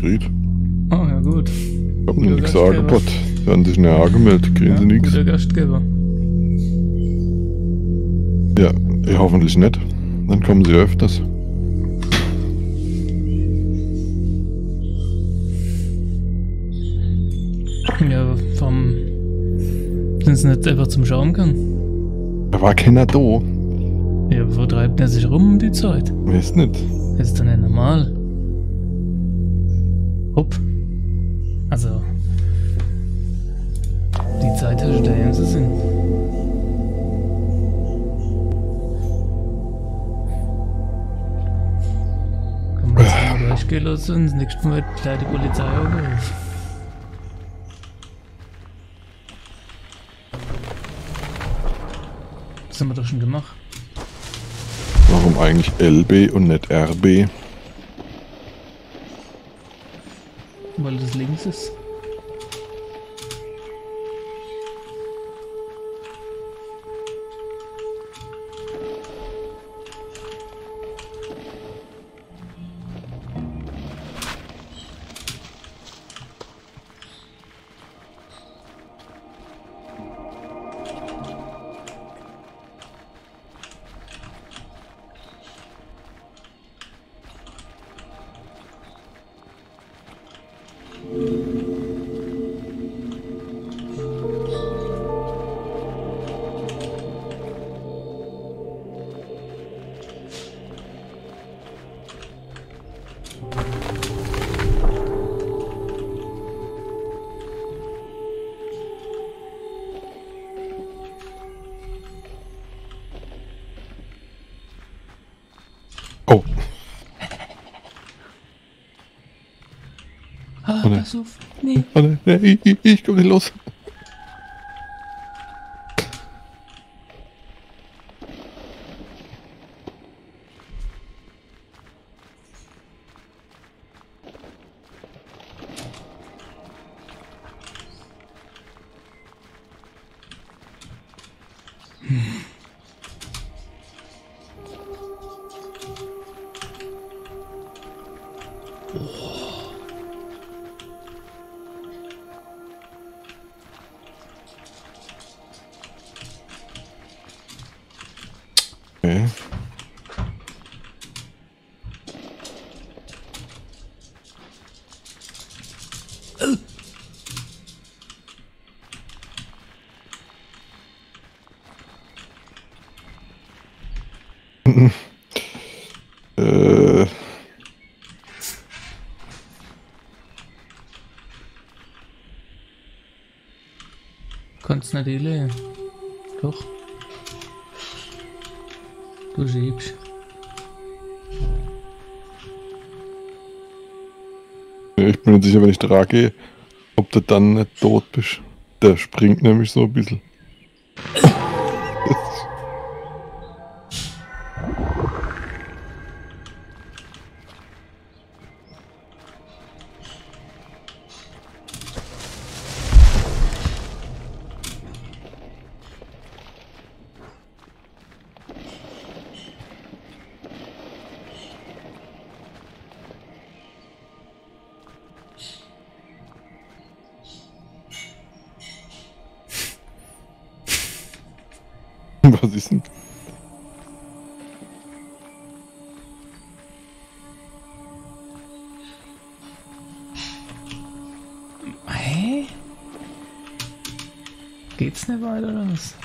gekriegt. Ah, ja gut. Ich hab Guter nichts angeboten. Die haben sich nicht angemeldet, kriegen Ja, sie nichts. guter Gastgeber. Ja, eh, hoffentlich nicht. Dann kommen sie öfters. Ja, warum sind sie nicht einfach zum Schauen gegangen? Da war keiner da. Ja, wo treibt er sich rum um die Zeit? Weiß nicht. Das ist doch nicht normal. Hopp. Also. Die Zeit hast du da im Sinn. Kann man jetzt durchgehen lassen und das nächste Mal gleich die Polizei aufrufen. Das haben wir doch schon gemacht. Warum eigentlich LB und nicht RB? Weil das links ich, ich, ich komm nicht los. Nicht sicher, wenn ich gehe, ob du dann nicht tot bist. Der springt nämlich so ein bisschen. Denn? Hä? Geht's nicht weiter oder was?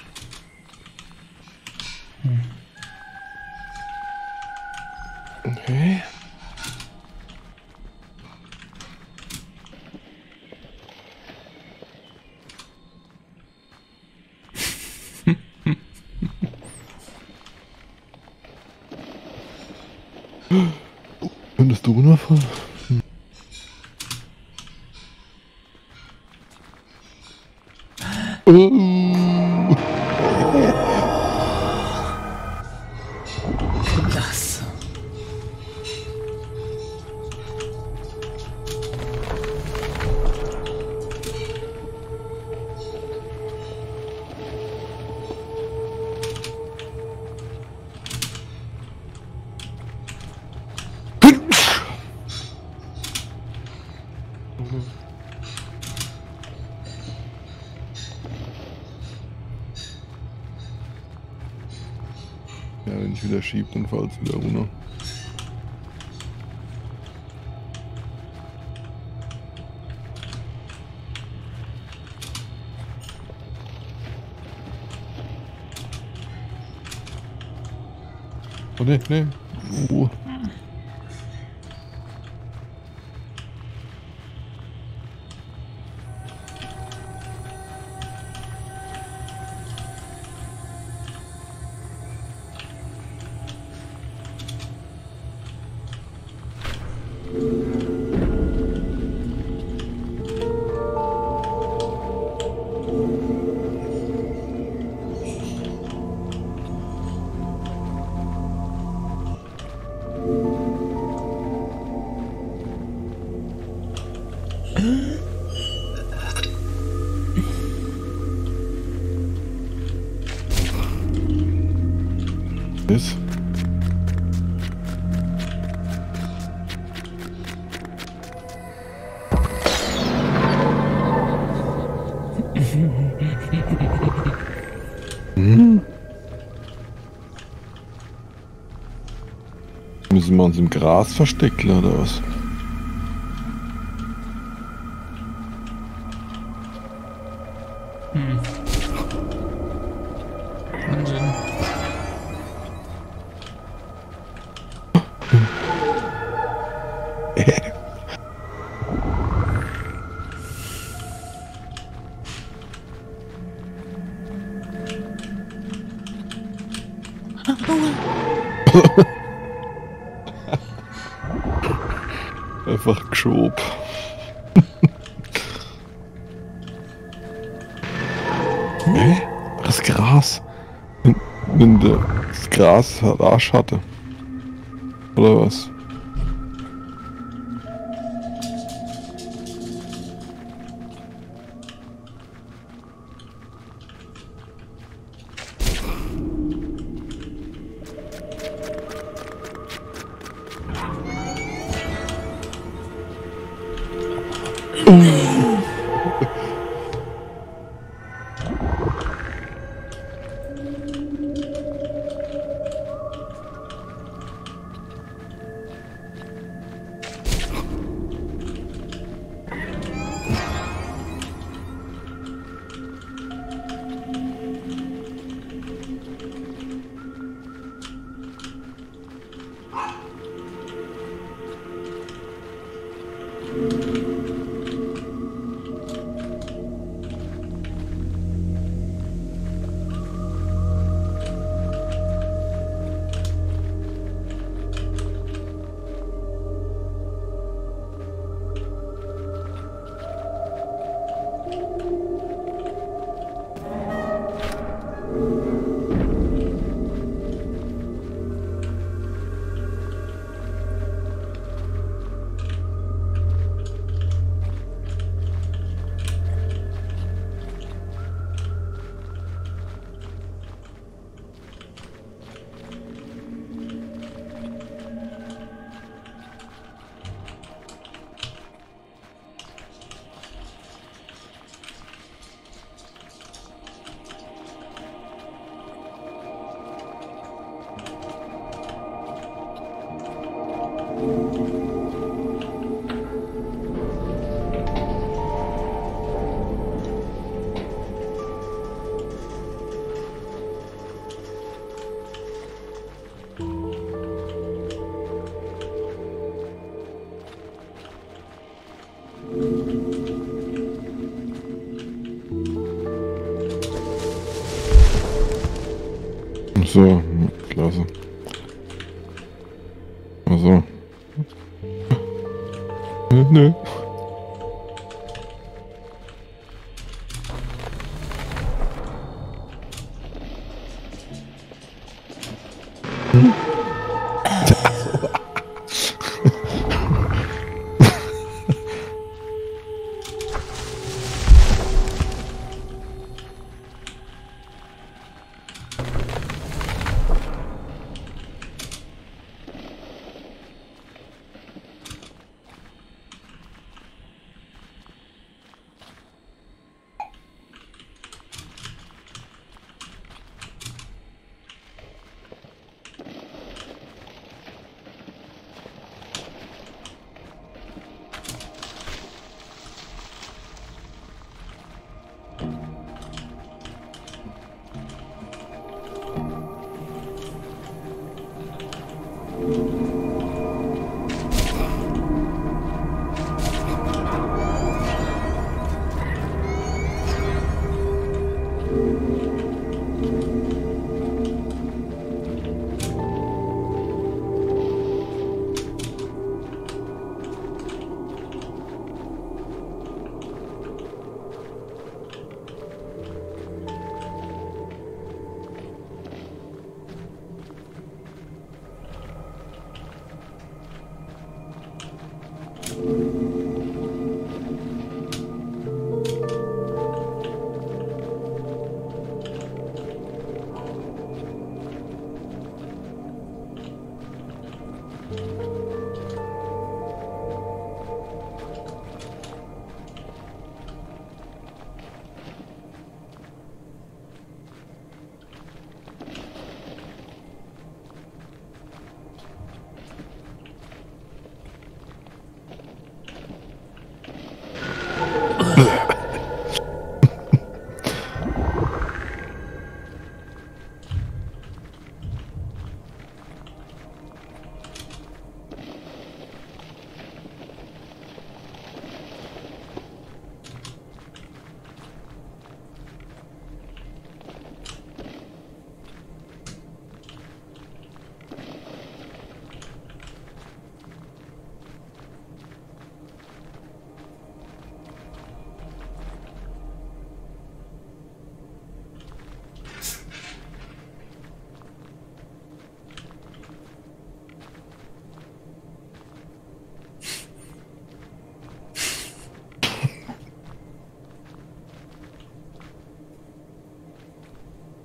Dann fällt es wieder runter. Oh ne, ne. Uh. Wir uns im Gras verstecken oder was? Hm. Wahnsinn. Einfach geschoben. Hä? Das Gras. Wenn, wenn der- das Gras Arsch hatte. Oder was?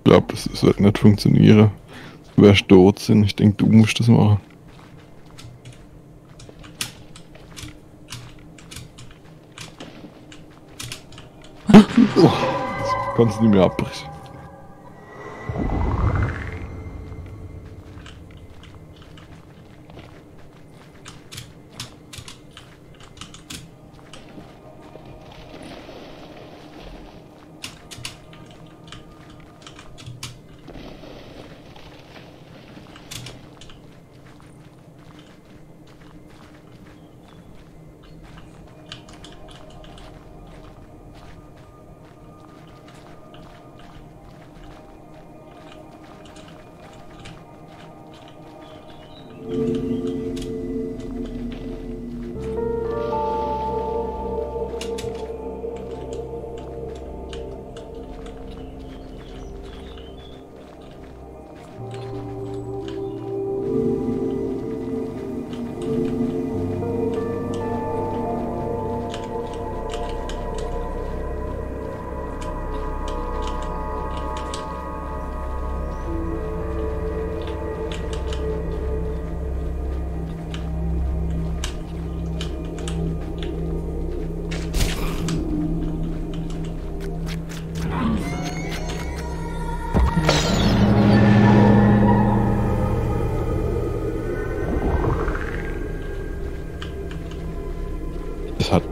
Glaube, das, wird nicht funktionieren. Du wärst tot sind. Ich denke, du musst das machen. Oh, das kannst du nicht mehr abbrechen.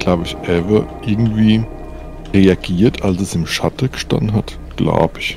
Glaube ich, Ever irgendwie reagiert, als es im Schatten gestanden hat. Glaube ich.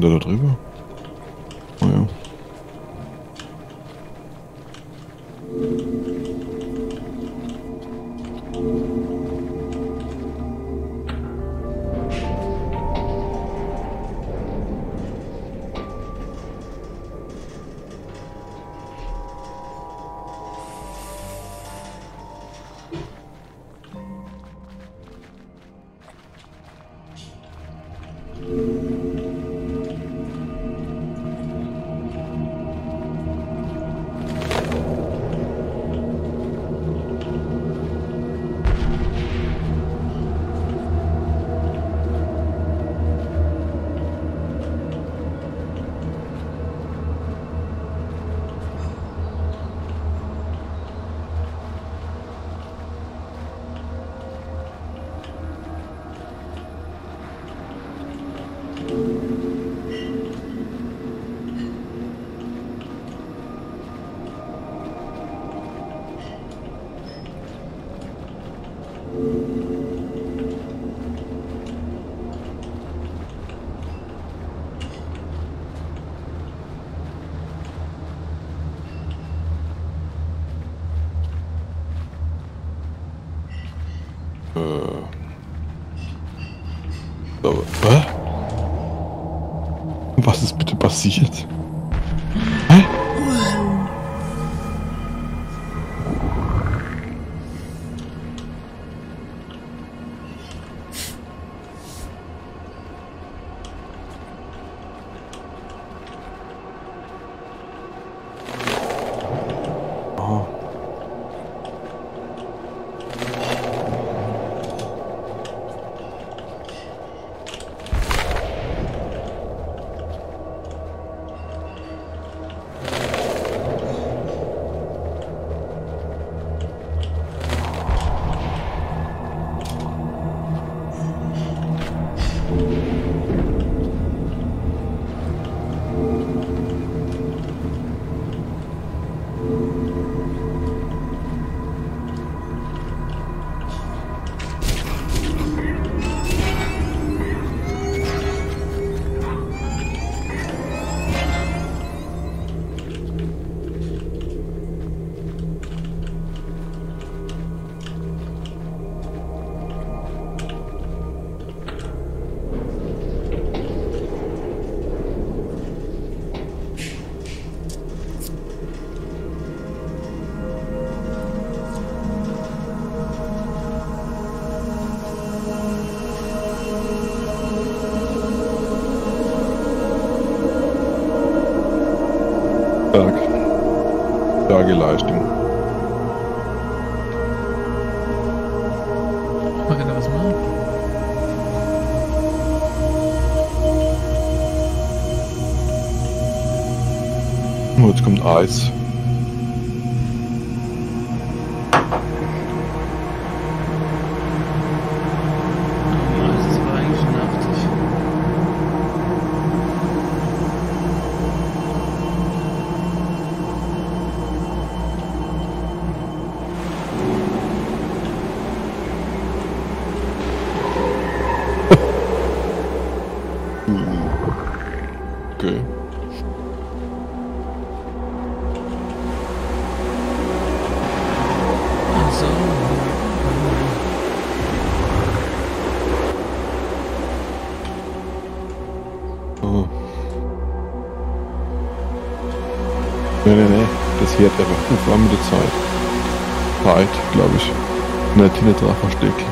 Mal kommt er Starke Leistung. Man kann da was machen. Oh, jetzt kommt Eis. Vor allem mit der Zeit. Zeit, glaube ich. Nicht, nicht drauf versteckt.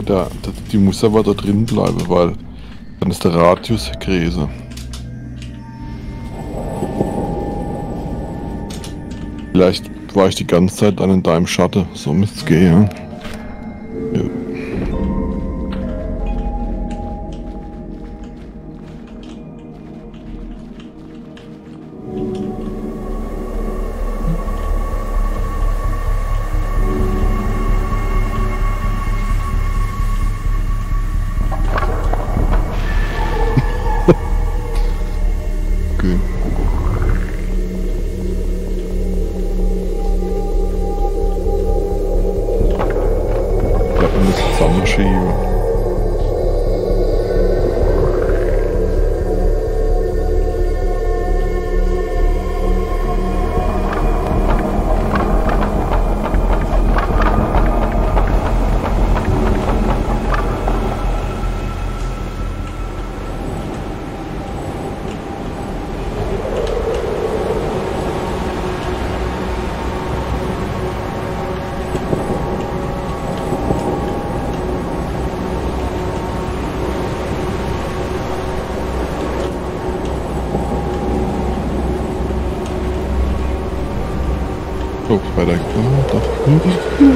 Ach so, der, der, die muss aber da drin bleiben, weil dann ist der Radius größer. Vielleicht war ich die ganze Zeit dann in deinem Schatten. So müsste es gehen, ja?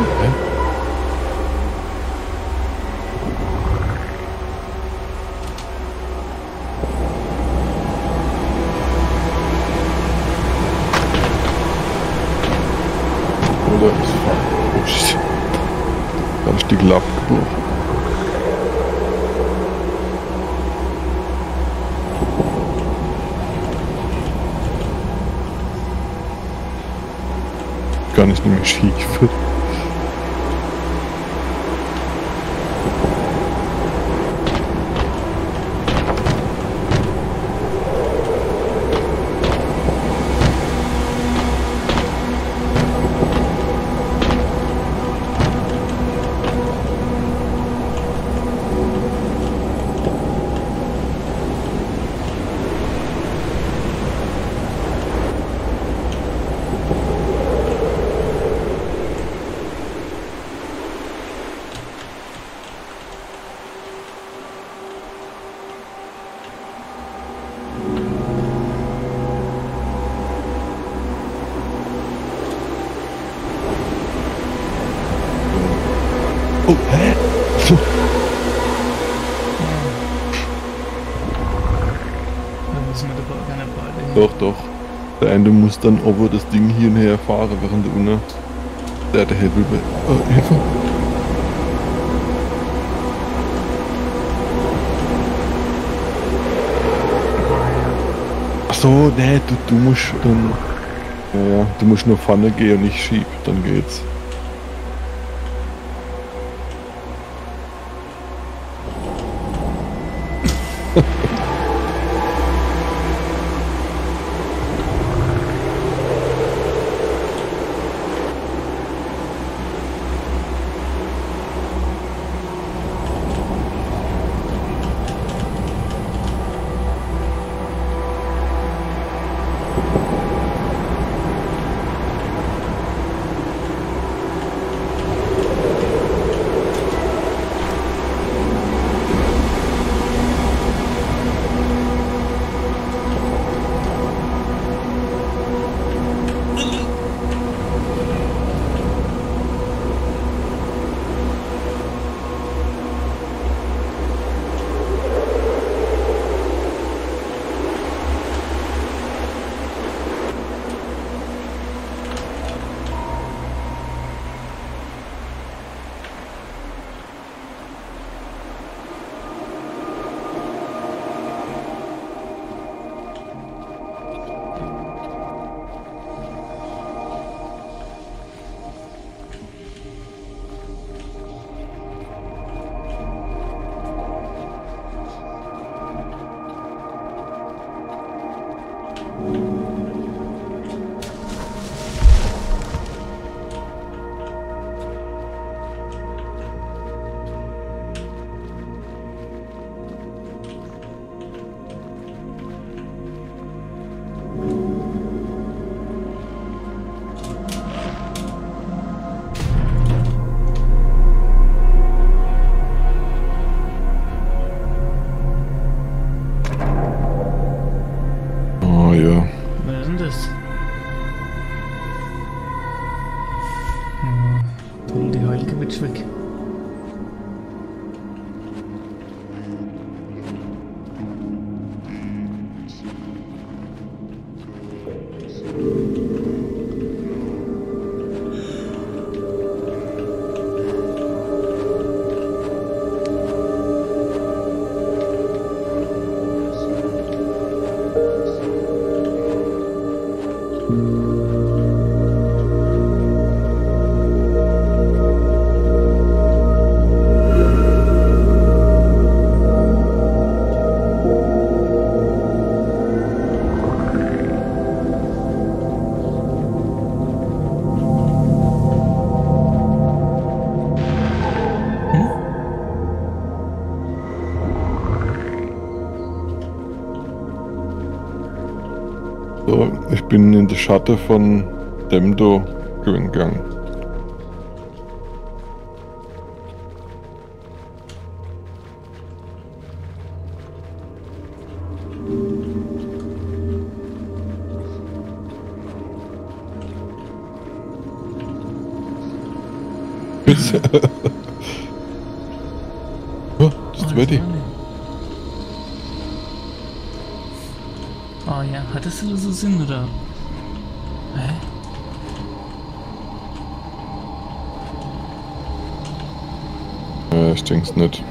Hä? Oder ist Oh shit. Ganz Stück abgebrochen. Gar nicht mehr schief. Dann over das Ding hier und her fahren, während der Unne. Der der Hebel bei. Oh, Hilfe. Ach so, nee, du, du musst dann. Ja, ja, du musst nur vorne gehen und ich schieb, dann geht's. Bin in die Schatte von Demdo gegangen. nicht.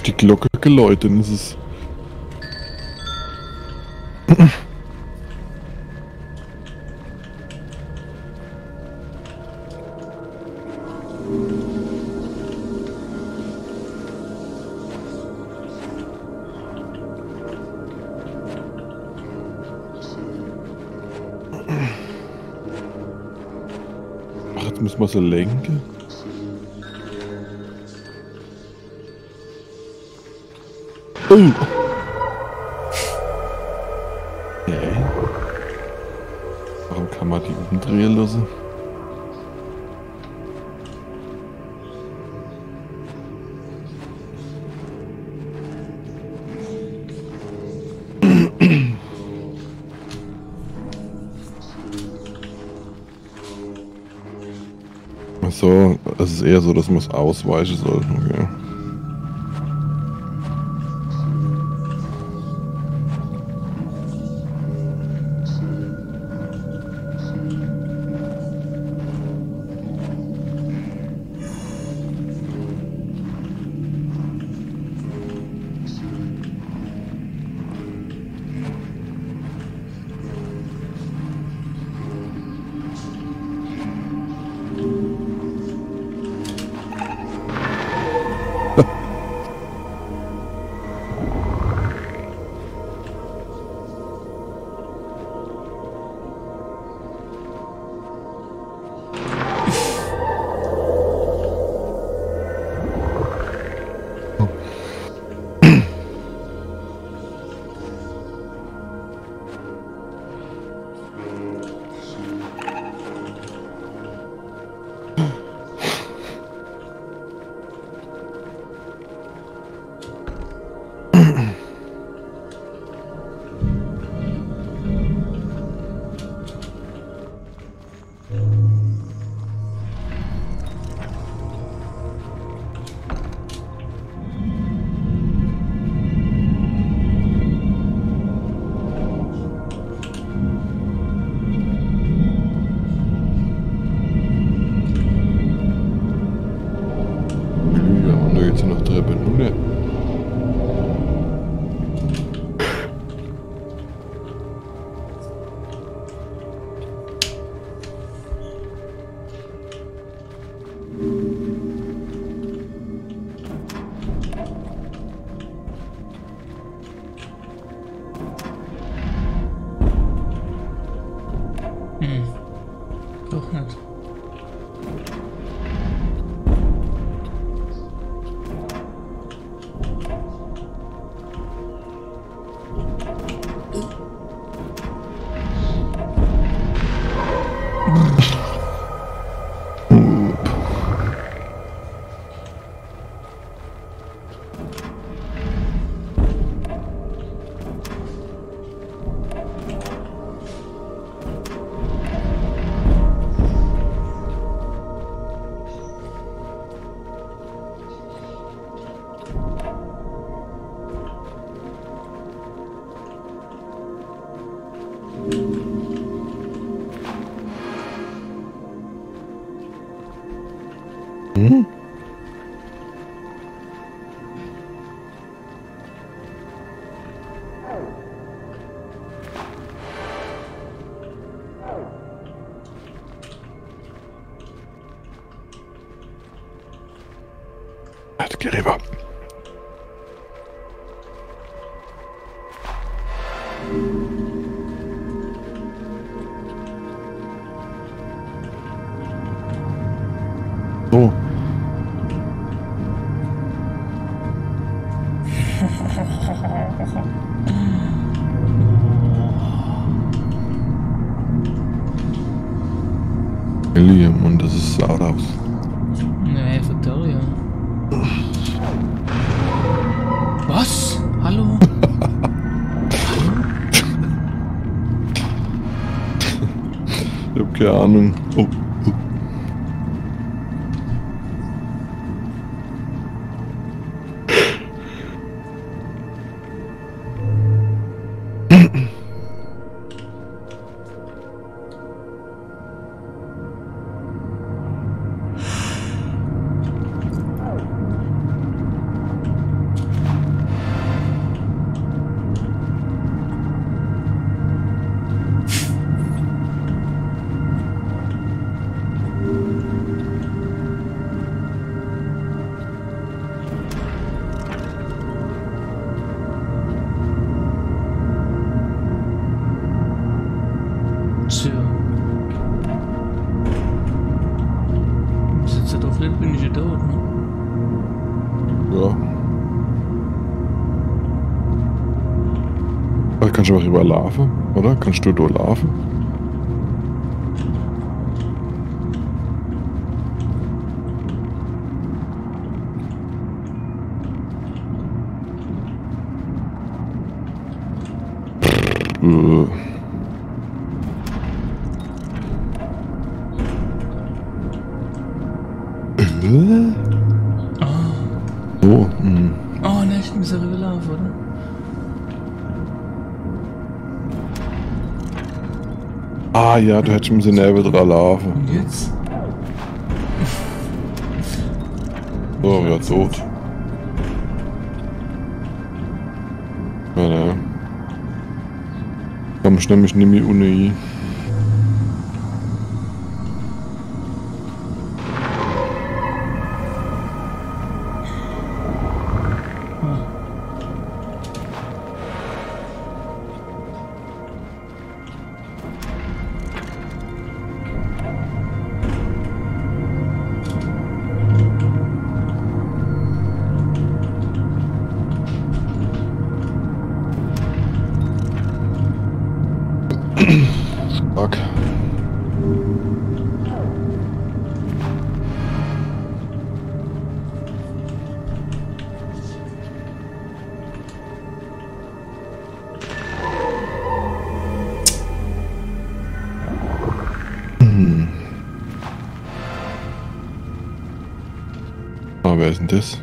Durch die Glocke geläutet ist es. Ach, jetzt müssen wir so lenken. Oh. Okay. Warum kann man die umdrehen lassen? So, es ist eher so, dass man es ausweichen soll. Okay. Ahnung. Kannst du auch überlaufen, oder? Kannst du durchlaufen? Äh. Äh? So, hm. Oh, ne, ich muss ja rüberlaufen, oder? Ah ja, du hättest müssen Nebel dran laufen. Und jetzt? So, ja, tot. Ja, ne. Kann mich nämlich nicht mehr ohne ein. this.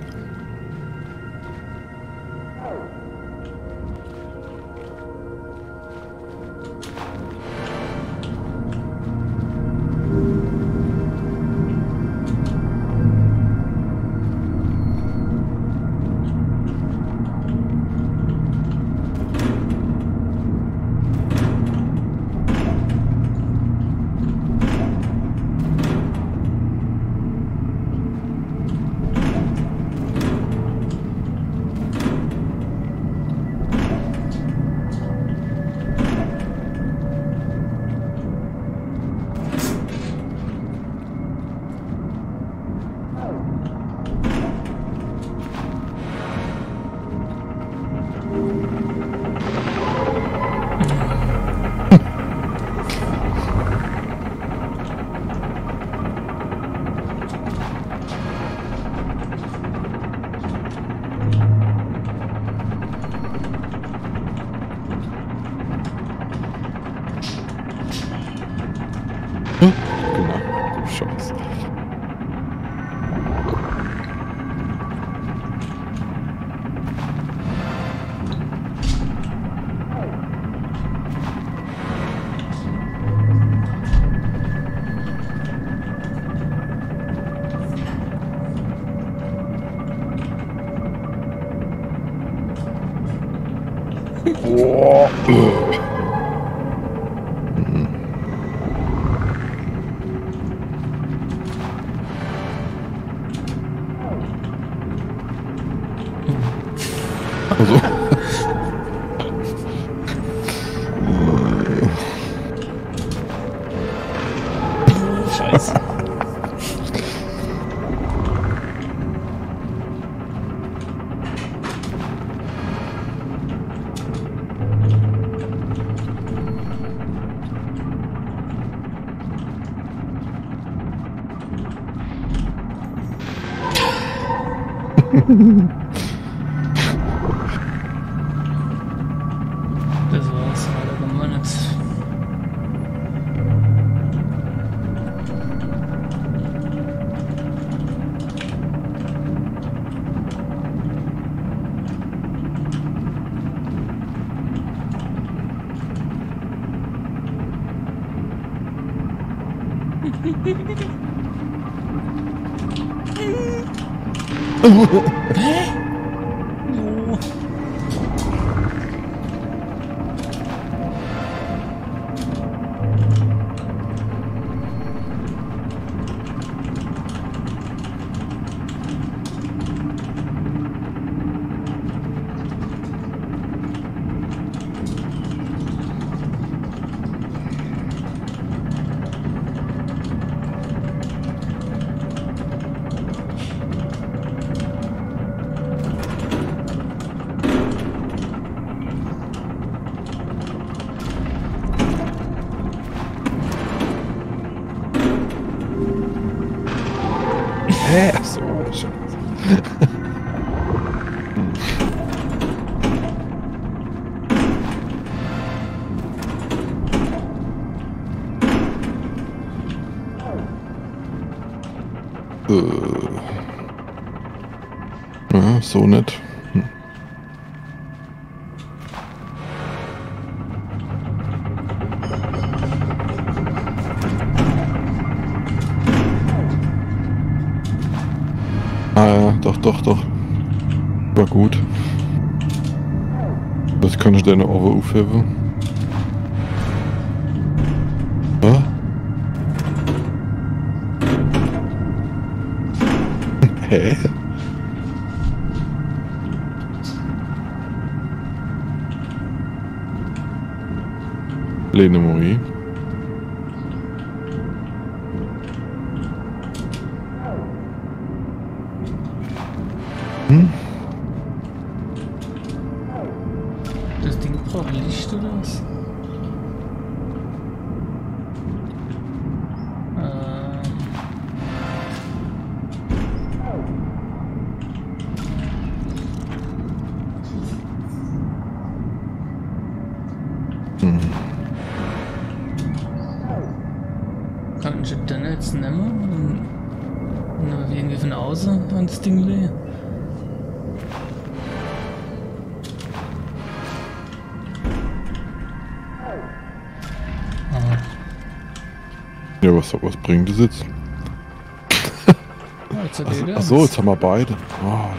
this a all side of the minutes. Oh, favor. Haben wir beide. Oh.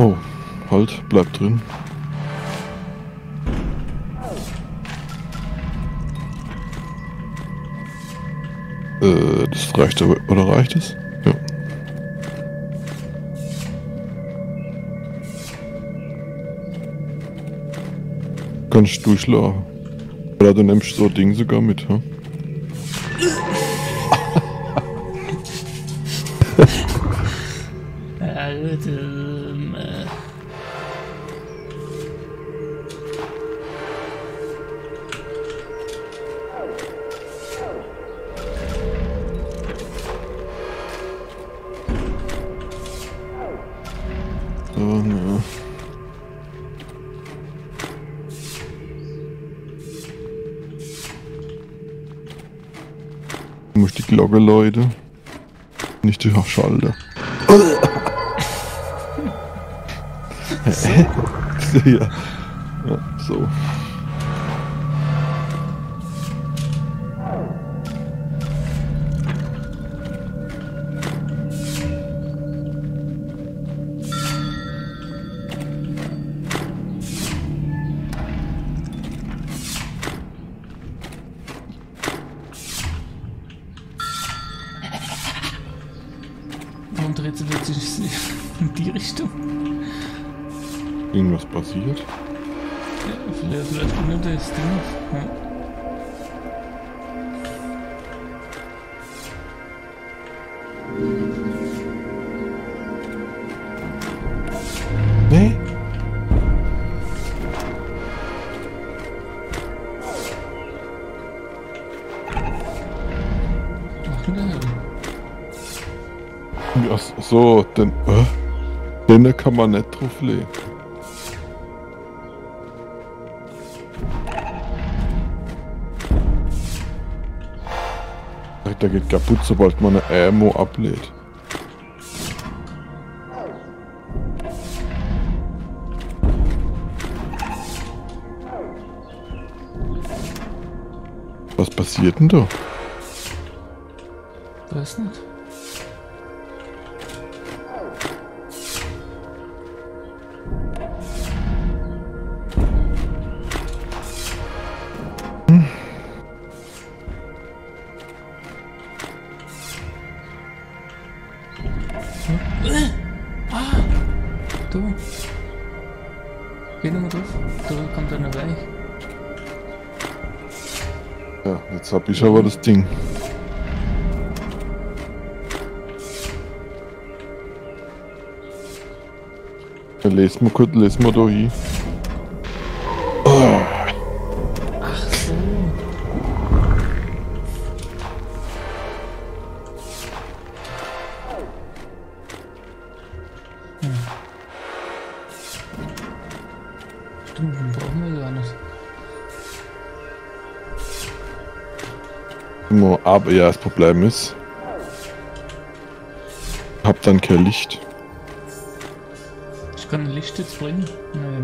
Oh, halt, bleib drin. Äh, das reicht aber, oder reicht es? Kannst durchlaufen. Oder du nimmst so ein Ding sogar mit, hm? aí, ó. Kann man nicht drauflegen. Der geht kaputt, sobald man eine Ammo ablädt. Was passiert denn da? Ding. Lesen wir kurz, lesen wir da hin. Ja, das Problem ist, hab dann kein Licht. Ich kann ein Licht jetzt bringen.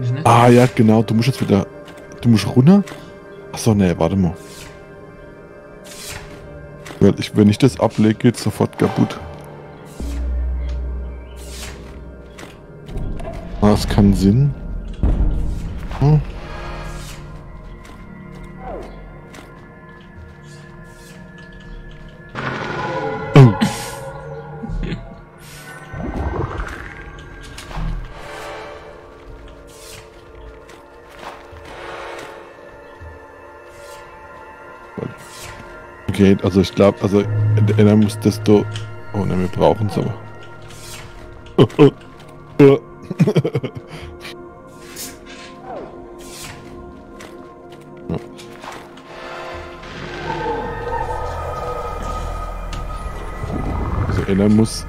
Nicht. Ah ja, genau, du musst jetzt wieder, du musst runter. Achso, nee, warte mal. Weil ich, wenn ich das ablege, geht's sofort kaputt. Ah, das kann Sinn. Hm. Also ich glaube, also er muss das da. Oh ne, wir brauchen es aber. Ja. Also einer muss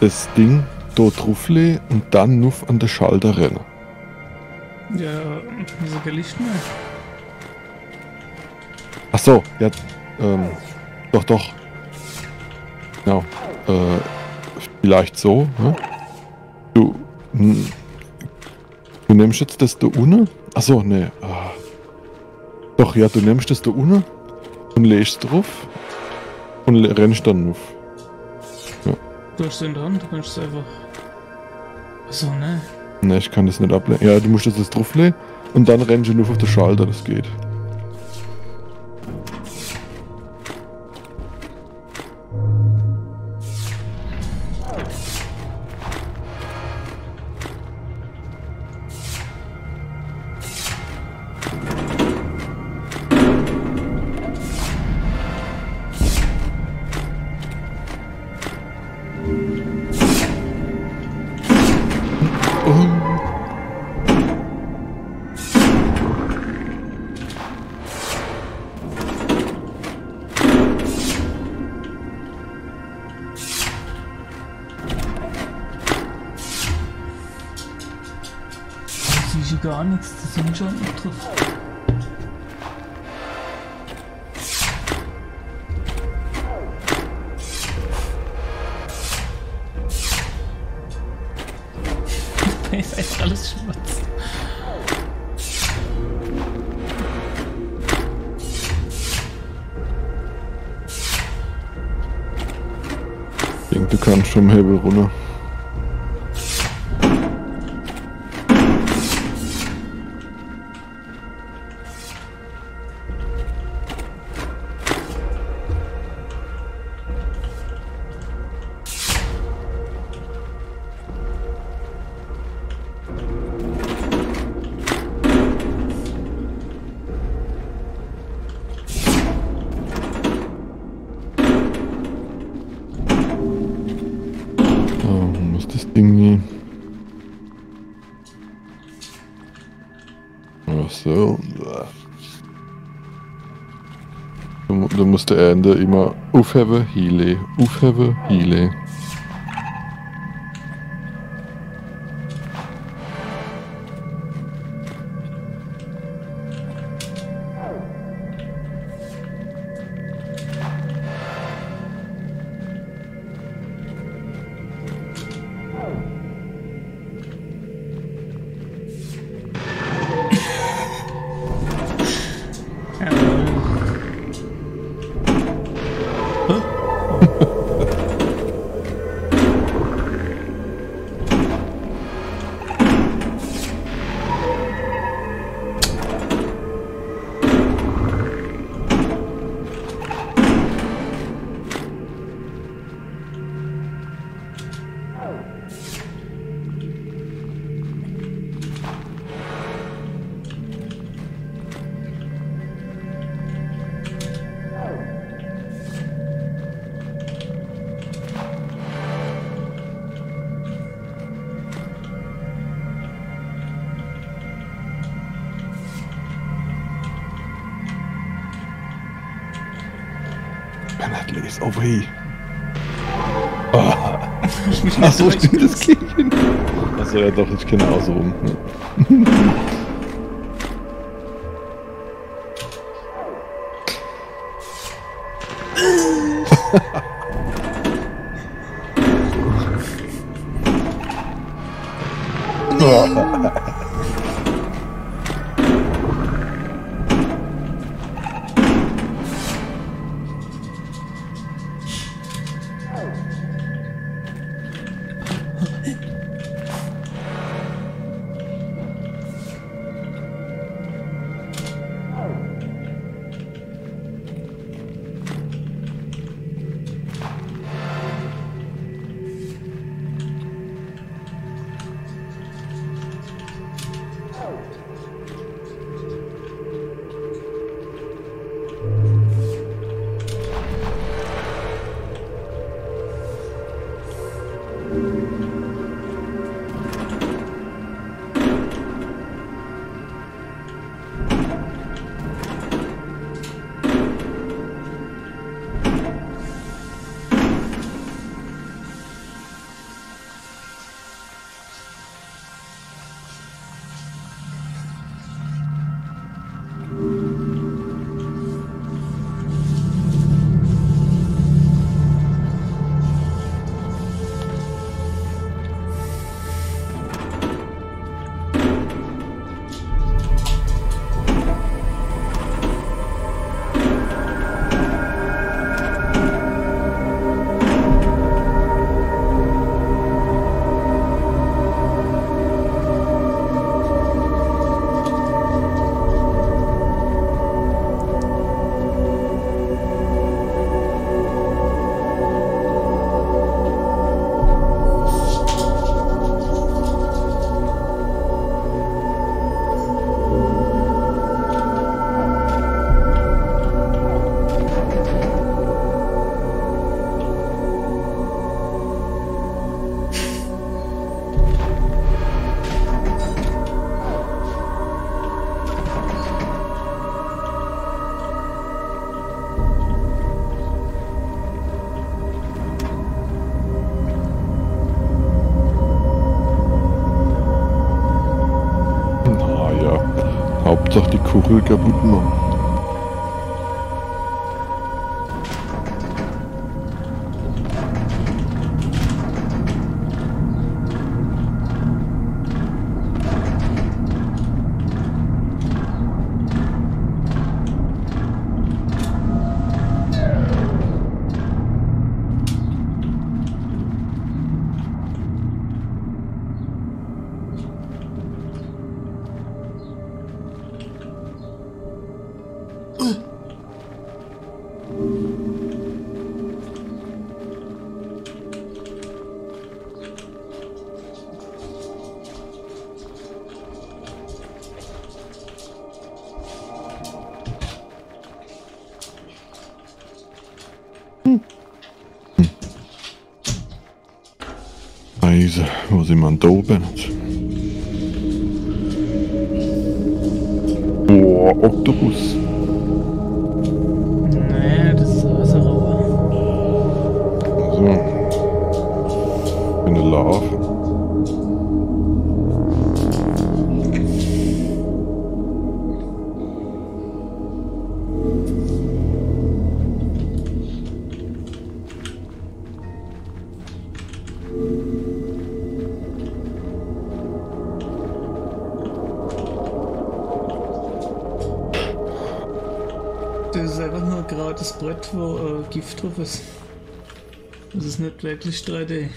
das Ding da drauflegen und dann nur an den Schalter rennen. Ja, wieso kein Licht mehr? Ach so, ja, ähm, doch, doch. Genau. Äh, vielleicht so, ne? Du, hm, du nimmst jetzt das da unten? Ach so, ne. Ah. Doch, ja, du nimmst das da unten und legst drauf und le- rennst dann auf. Du hast der Hand, du kannst es einfach. Achso, ne? Ne, ich kann das nicht ablehnen. Ja, du musst das jetzt drauflegen und dann rennst du nur auf den Schalter, das geht. So. Da mu- Da muss der Ende immer aufheben, Heile, aufheben, Heile. Doch die wirklich 3D.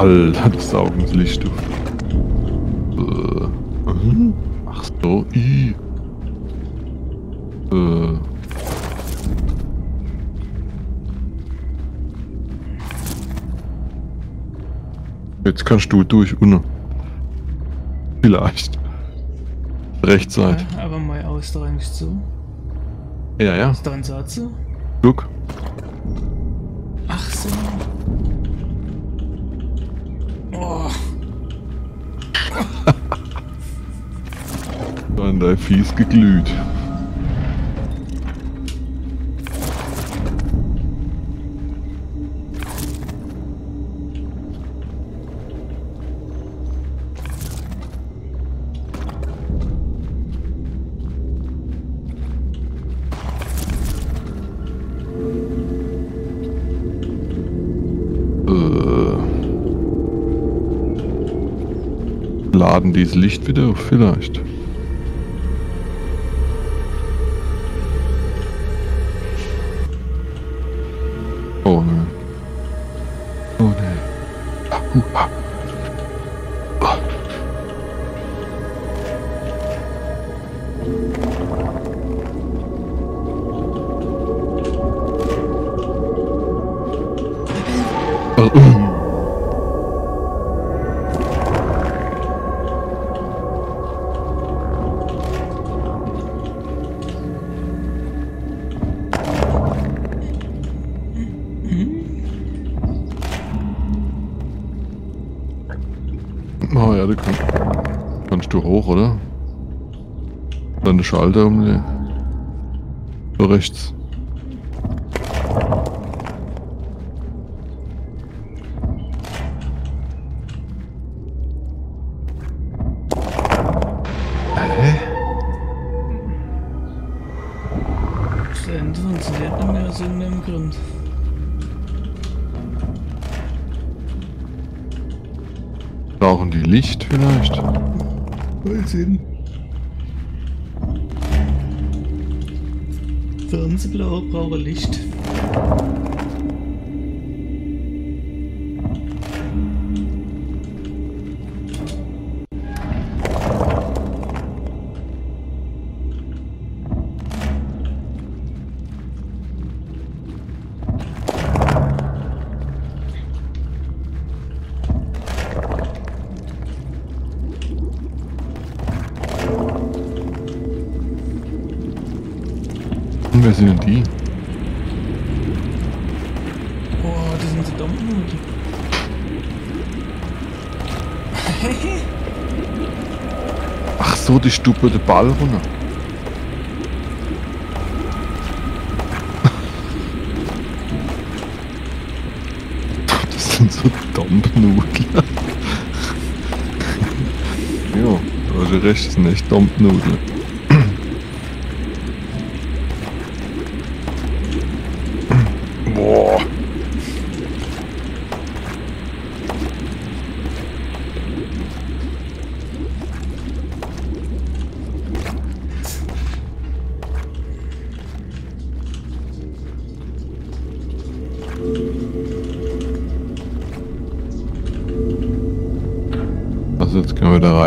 Alter, das saugen das Licht auf. Äh, mhm. Ach so, i. Äh. Jetzt kannst du durch, Unne. Vielleicht. Rechtszeit. Ja, aber mal aus da eigentlich zu. Ja, ja. Ist da ein Satz so? Fies geglüht. Äh. Laden dieses Licht wieder vielleicht. Ja, du kannst, du hoch, oder? Dann der Schalter um die. So rechts. accident. Sind denn die? Oh, das sind so Dompenhute. Ach so, die Stuppe, der Ball runter. Das sind so Dampfnudeln. ja, du hast recht, das sind echt Dampfnudeln.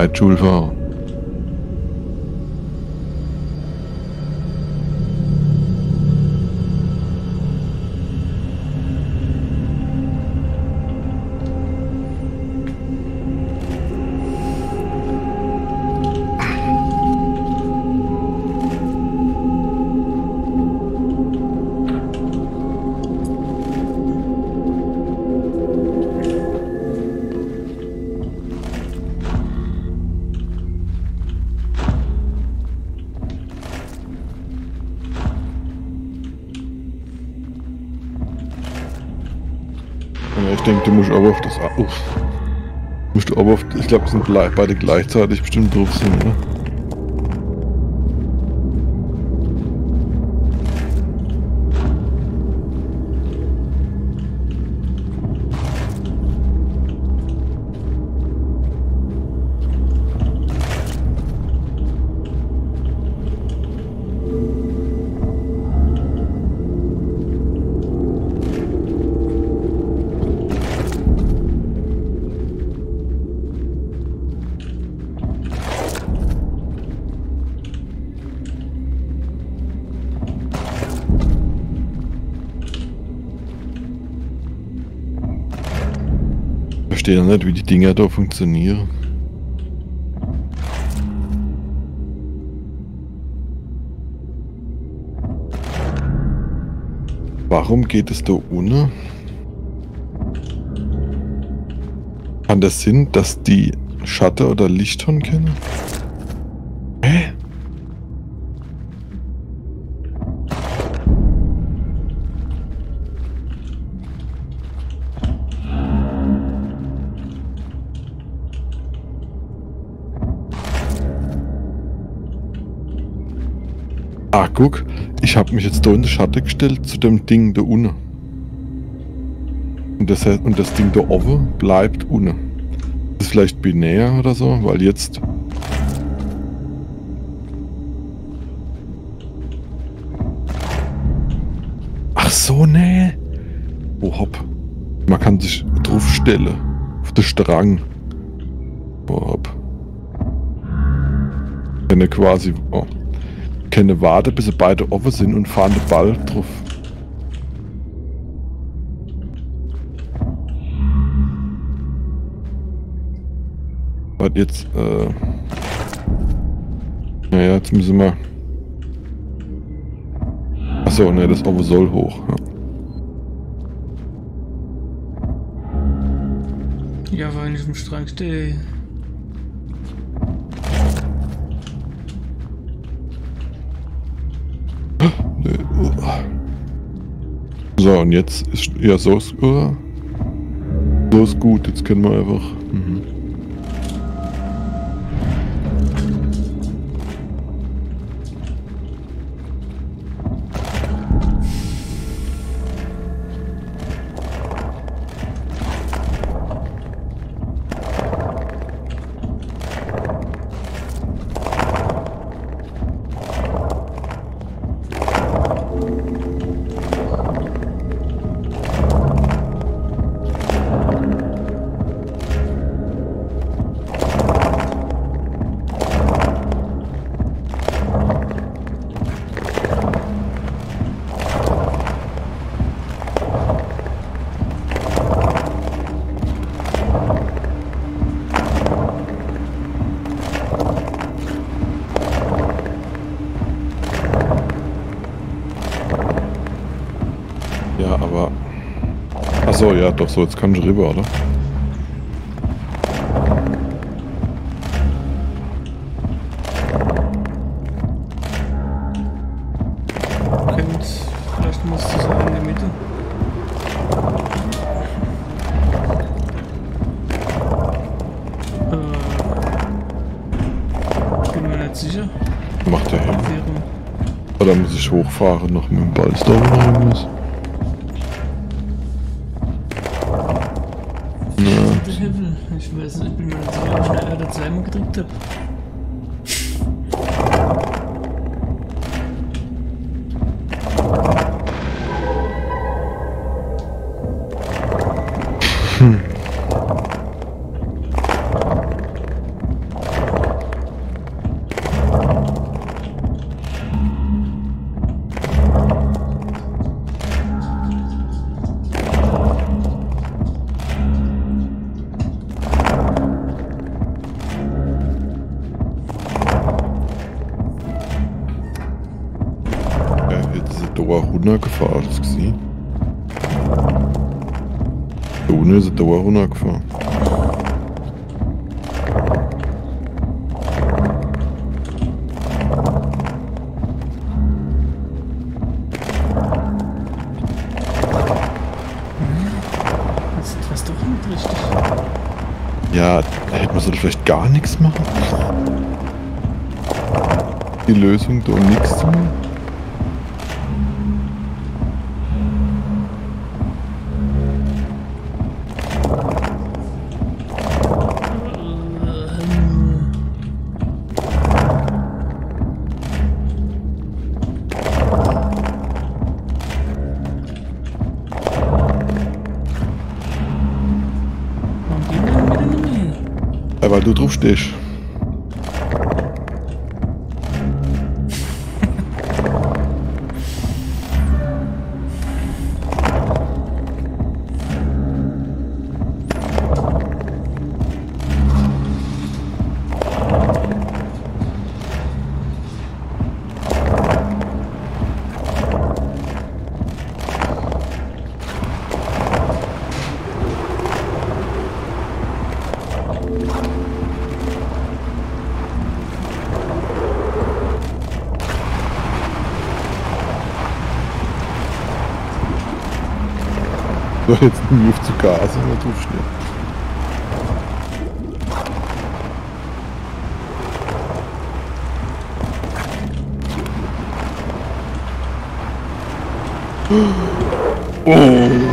Können wir wieder glaube, sind beide gleichzeitig bestimmt drauf sind, oder? Verstehe noch nicht, wie die Dinger da funktionieren. Warum geht es da ohne? Kann das Sinn, dass die Schatten oder Lichthorn kennen? Guck, ich habe mich jetzt da in den Schatten gestellt zu dem Ding da unten. Und das, und das Ding da oben bleibt unten. Das ist vielleicht binär oder so, weil jetzt... Ach so, nee. Oh, hopp. Man kann sich drauf stellen. Auf den Strang. Oh, hopp. Wenn er quasi... Oh keine Warte, bis sie beide offen sind und fahren den Ball drauf. Warte, jetzt, äh... Naja, jetzt müssen wir... Achso, ne, das Offen soll hoch. Ja, ja weil ich im Strang stehe. So, und jetzt ist ja so ist, uh, so ist gut. Jetzt können wir einfach. Mhm. So, jetzt kann ich rüber, oder? Könnt, vielleicht muss du sein in der Ich weiß nicht, ich bin mir nicht sicher, eine oder zweimal gedrückt habe. Lösung, da nichts zu machen? Weil du drauf stehst. nie zu Gas, also, immer draufschnitt. Oh.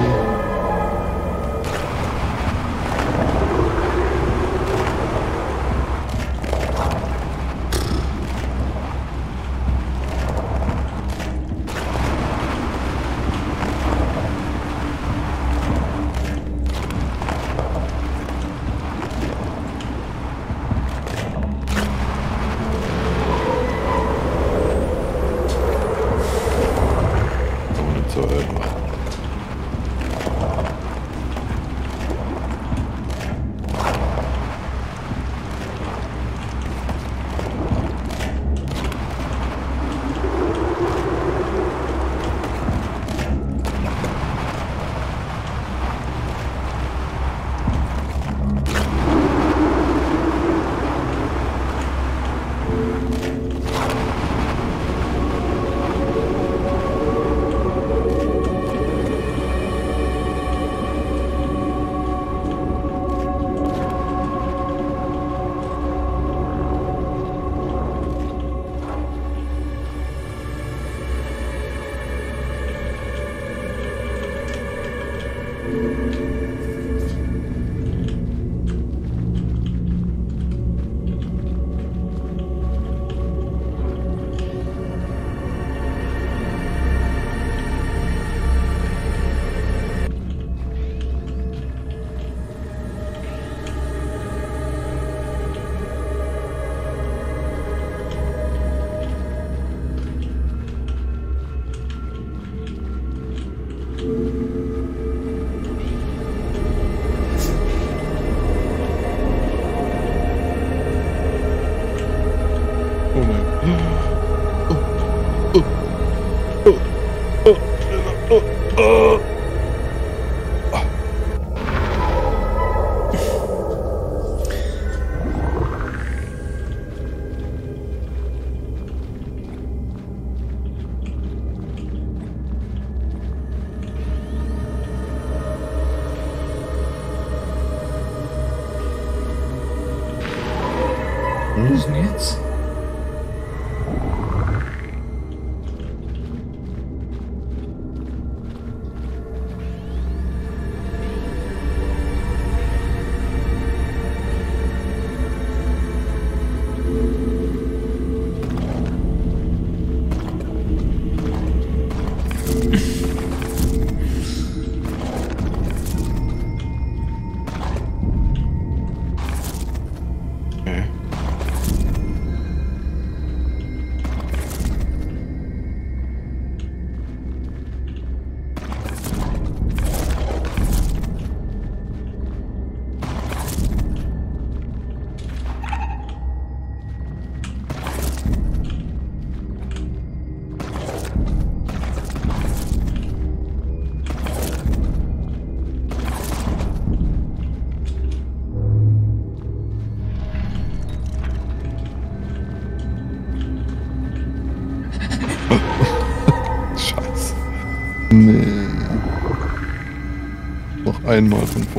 einmachen.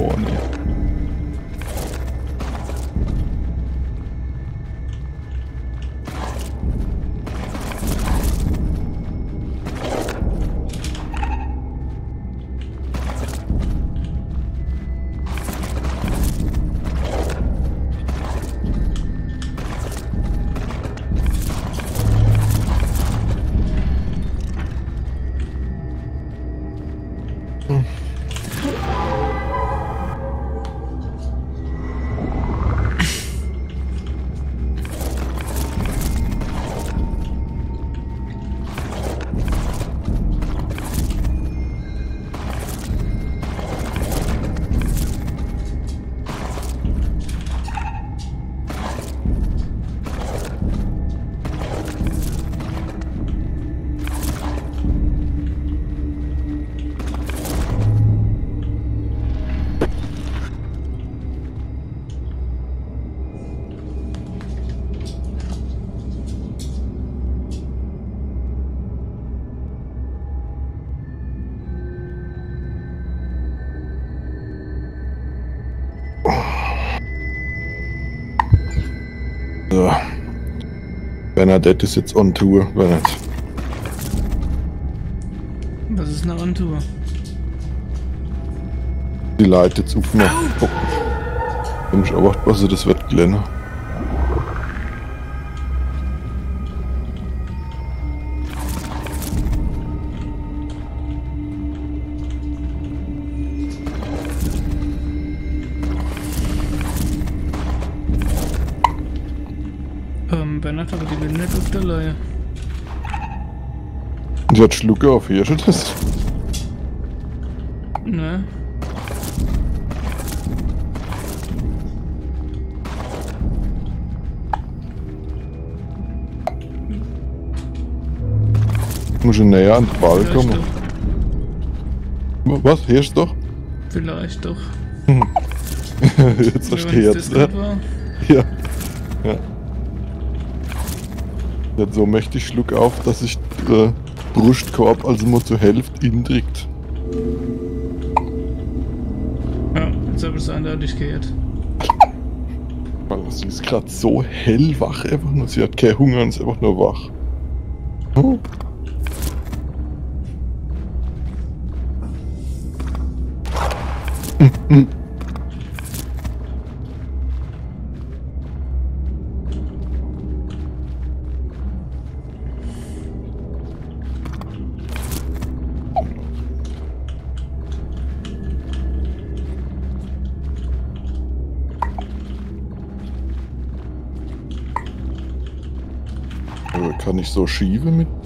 Bernadette ist jetzt on Tour. Bernadette. Was ist eine Antour? Die leitet jetzt auf nach. Oh. Wenn ich erwartet, was das wird Glenn. Hat Schlucke auf hier schon das. Ne? Muss ich näher an den Ball Vielleicht kommen. doch. Was? Hier ist doch? Vielleicht doch. jetzt verstehe ich es jetzt. Ne? Ja. Ja. Der hat so mächtig Schluck auf, dass sich der Brustkorb also nur zur Hälfte indrückt. Ja, jetzt habe ich es eindeutig gehört. Sie ist gerade so hellwach einfach nur. Sie hat keinen Hunger und ist einfach nur wach. So schieben mit?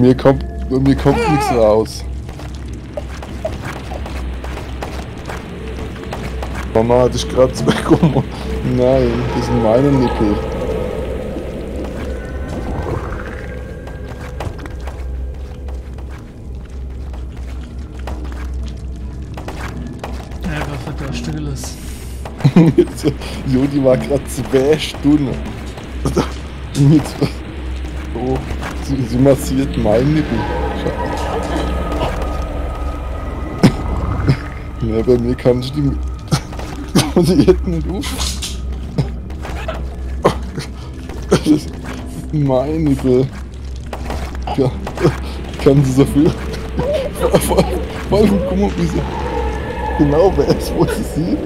Mir kommt, bei mir kommt nichts raus. Mama hat dich gerade zurückgekommen. Nein, das sind meine Nippel. Einfach verdurste gelassen. jo, die war gerade zwei Stunden. Oh, sie, sie massiert meinen Nippel. Ja, bei mir kann ich die. Die hätten nicht auf. Das ist mein Nippel. Ja, kann sie so viel. Vor allem, guck mal, wie sie genau weiß, wo sie sieht.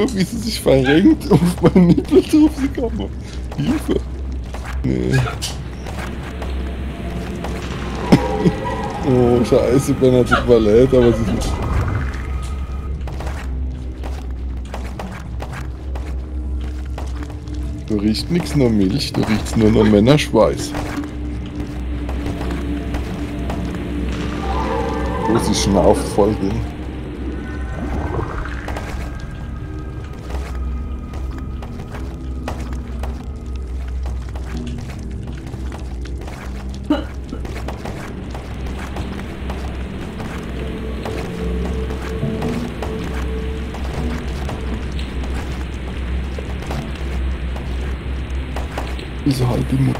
Guck, wie sie sich verrenkt und auf meinen Nippel drauf sie kommen. Hilfe. Nee. oh, scheiße, Ben hat sich verletzt, aber sie ist... Du riechst nix nur Milch, du riechst nur noch Männerschweiß. Oh, sie schnauft voll drin. Wieso halt die Mutter? Woher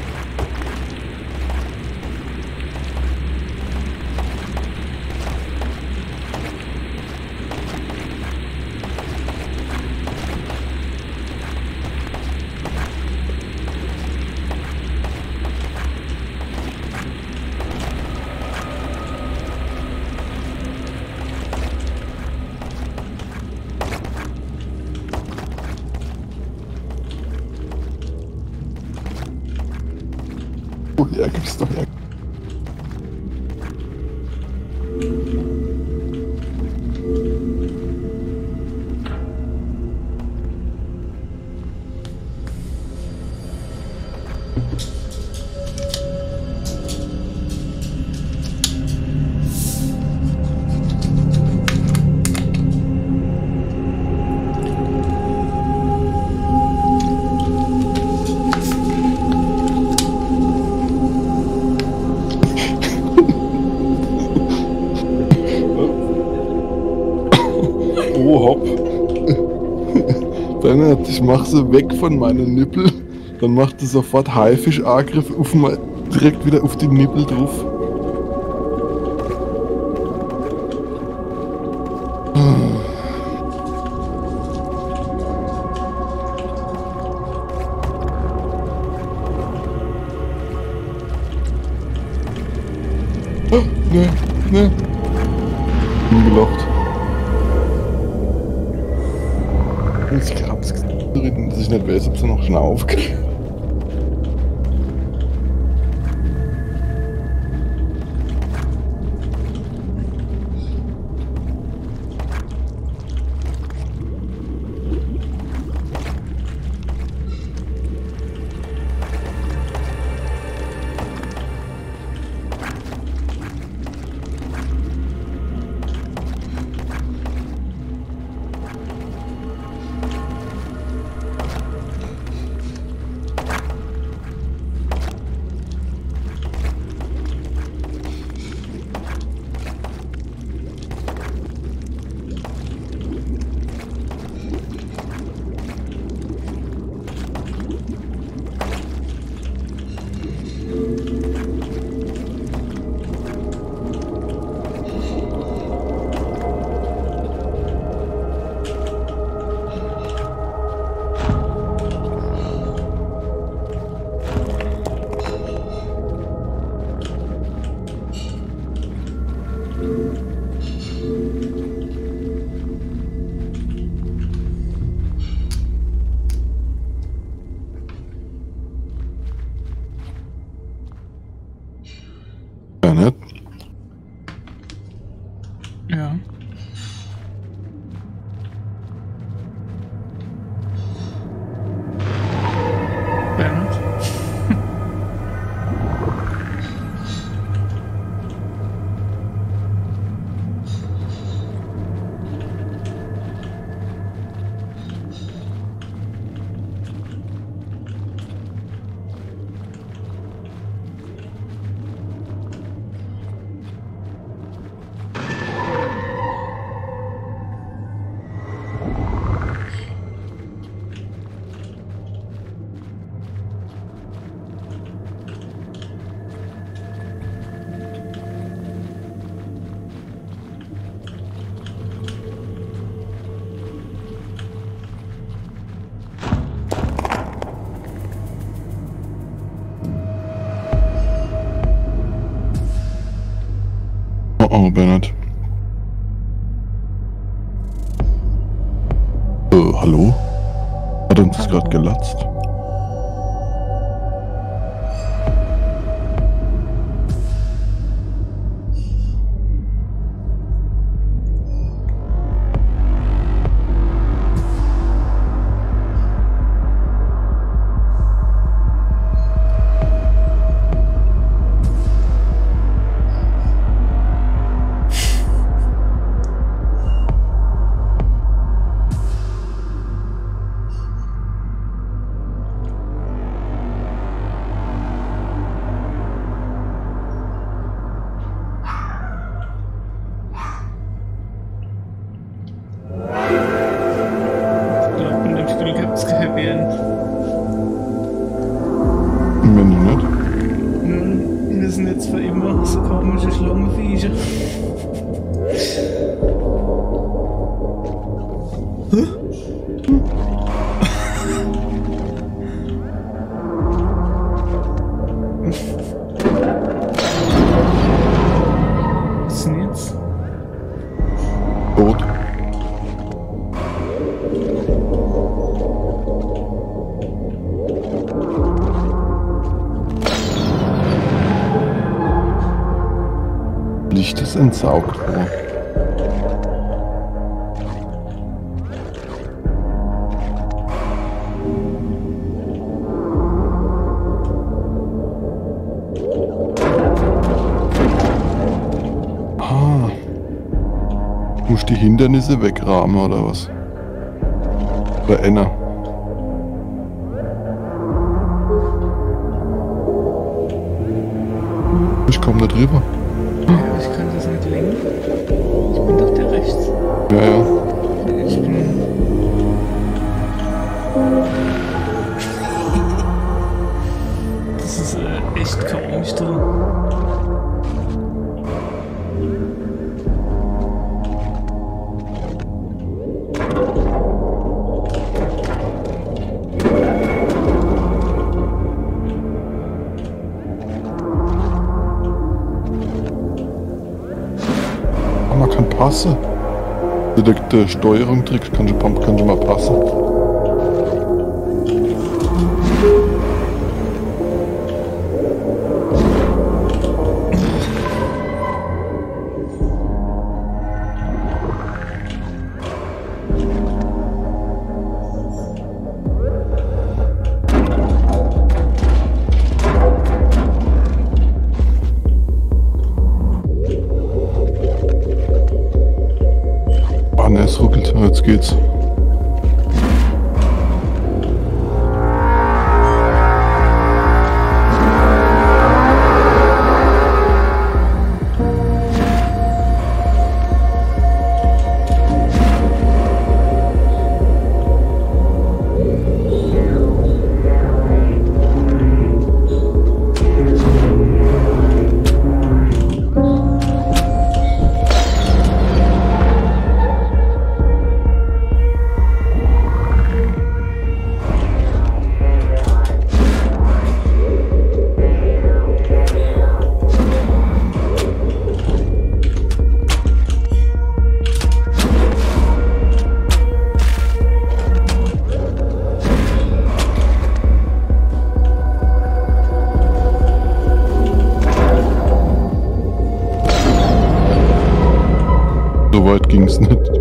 Oh, hopp. Bernhard, ich mach sie weg von meinen Nippel. Dann macht er sofort Haifischangriff auf direkt wieder auf die Nippel drauf. Oh, ne, ne. Weiß, ob Saugrohr. Ah. Muss die Hindernisse wegrahmen oder was? Bei Enna. Steuerung drückst, kann schon, kannst du mal passen. weit ging es nicht.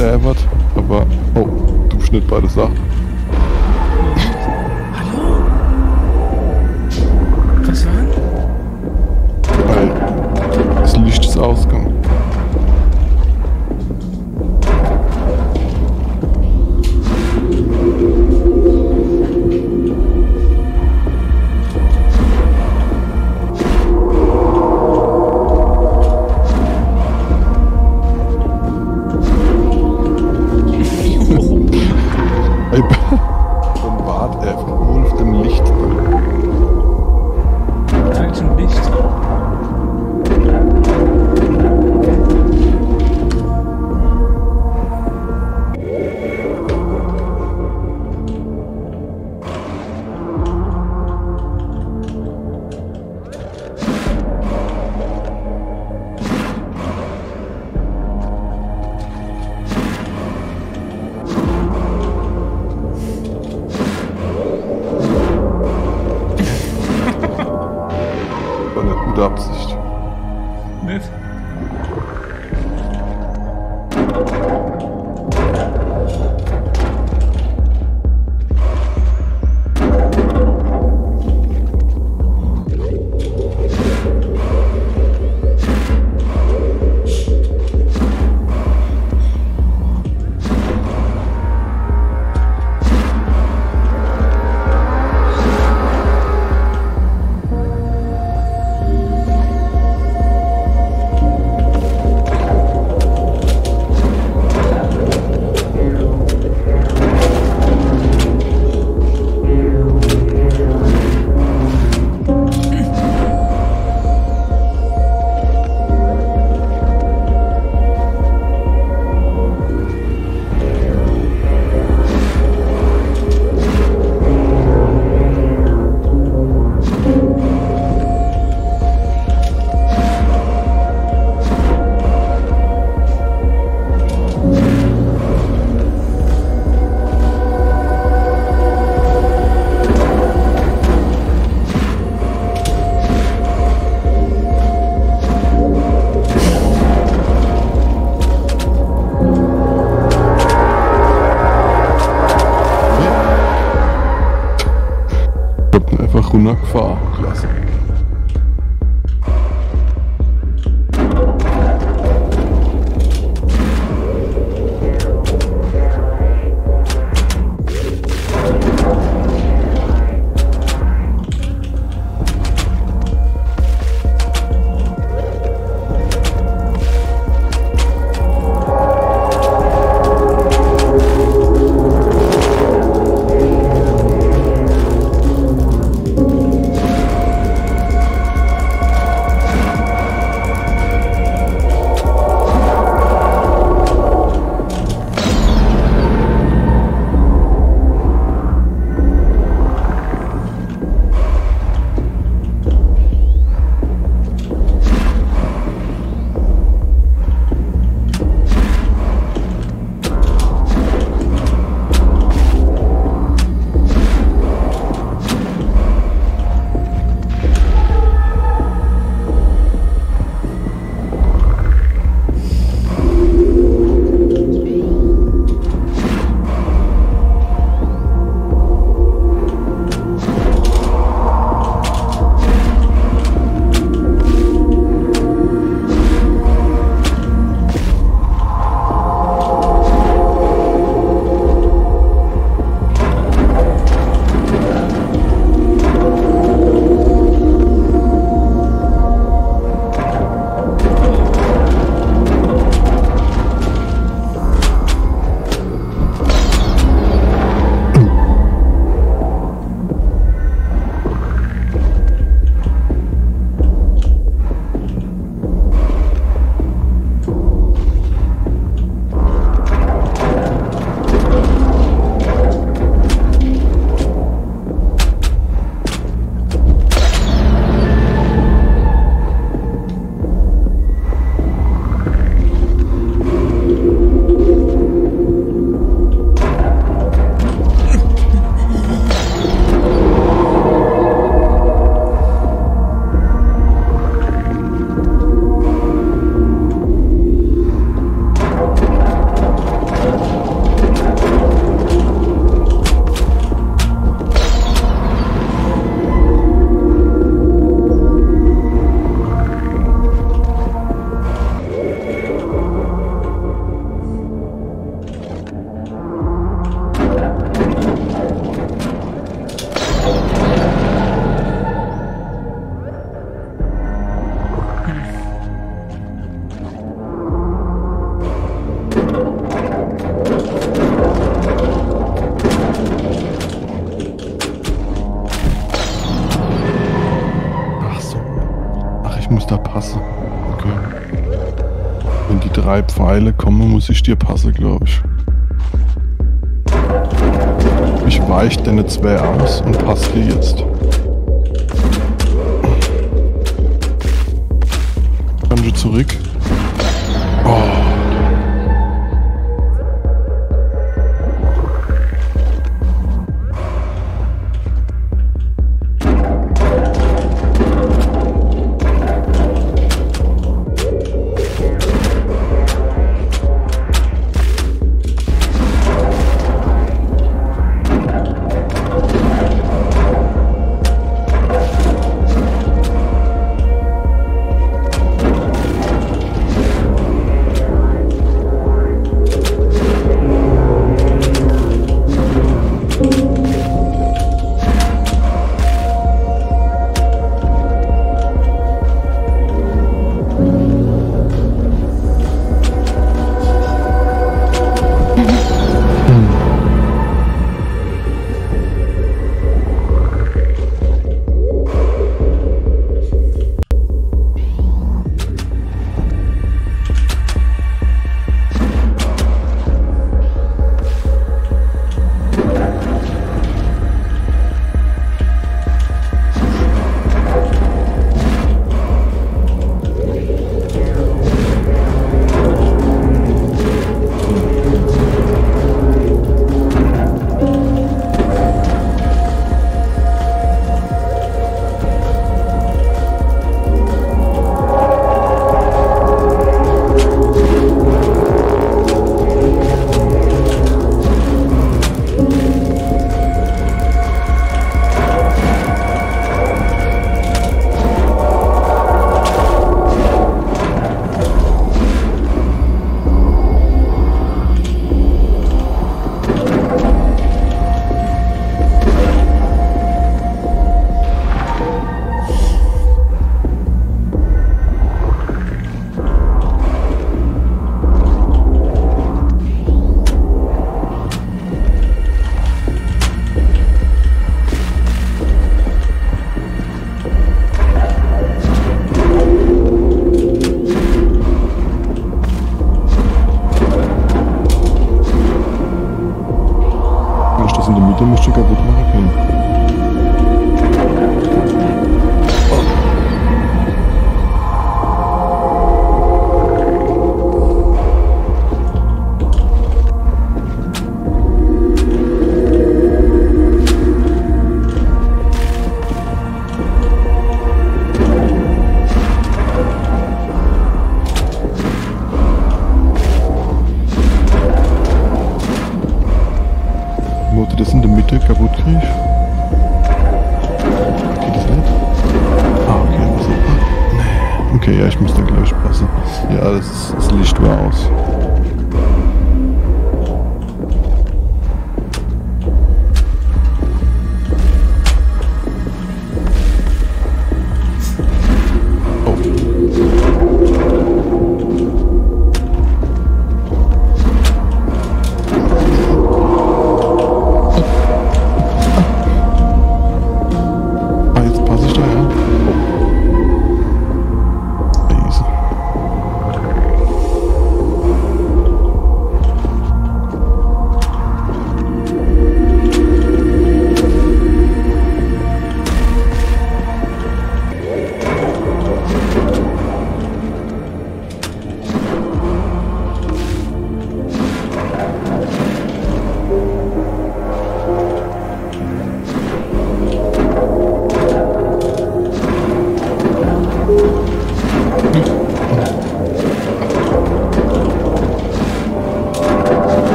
Server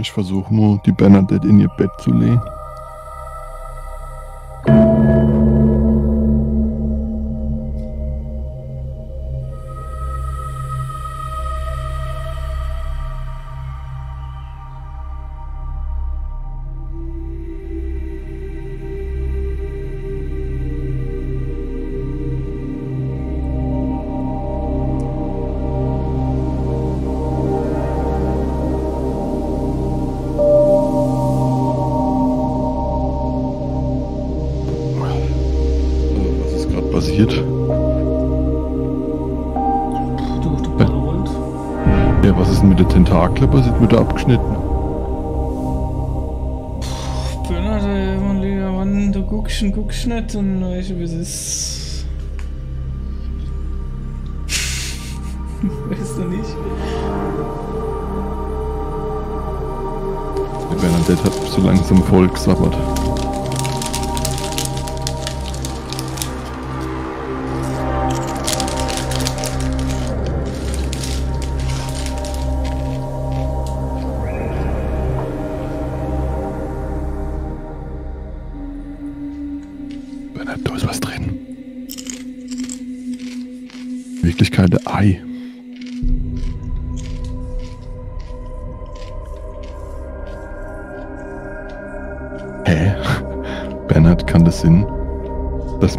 Ich versuche nur, die Bernadette in ihr Bett zu legen. Klapper sind wieder abgeschnitten. Ich bin halt immer wieder, wann du guckst und guckst nicht und weißt, du, wie es ist. weißt du nicht? Bernhard werden halt so langsam voll gesabbert.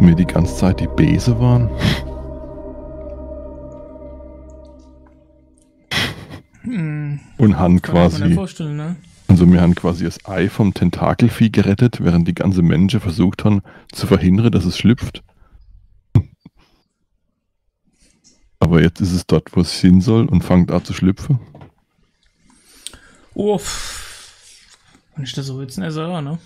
mir die ganze Zeit die Bese waren? Hm. Und haben quasi. Ne? Also mir haben quasi das Ei vom Tentakelvieh gerettet, während die ganze Menschen versucht haben zu verhindern, dass es schlüpft. Aber jetzt ist es dort, wo es hin soll und fängt an zu schlüpfen. Uff. Oh, ich das so jetzt nicht selber, ne?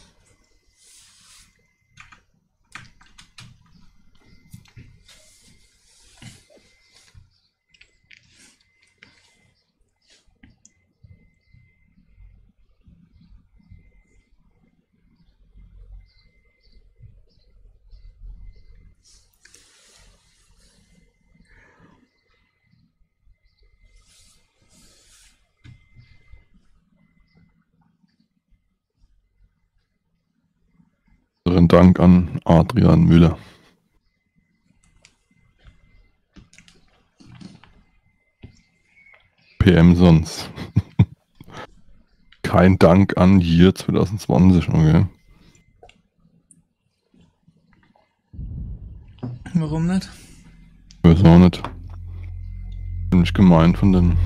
Unseren Dank an Adrian Müller. PM sonst. Kein Dank an Year 2020, okay. Warum nicht? Weiß auch nicht. Ziemlich gemein von den.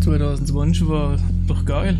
2020 war doch geil.